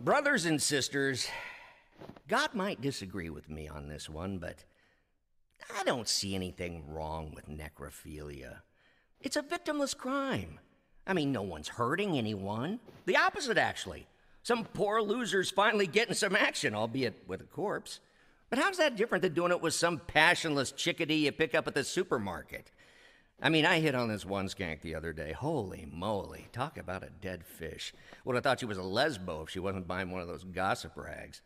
Brothers and sisters, God might disagree with me on this one, but I don't see anything wrong with necrophilia. It's a victimless crime. I mean, no one's hurting anyone. The opposite, actually. Some poor loser's finally getting some action, albeit with a corpse. But how's that different than doing it with some passionless chickadee you pick up at the supermarket? I mean, I hit on this one skank the other day. Holy moly, talk about a dead fish. Would have thought she was a lesbo if she wasn't buying one of those gossip rags.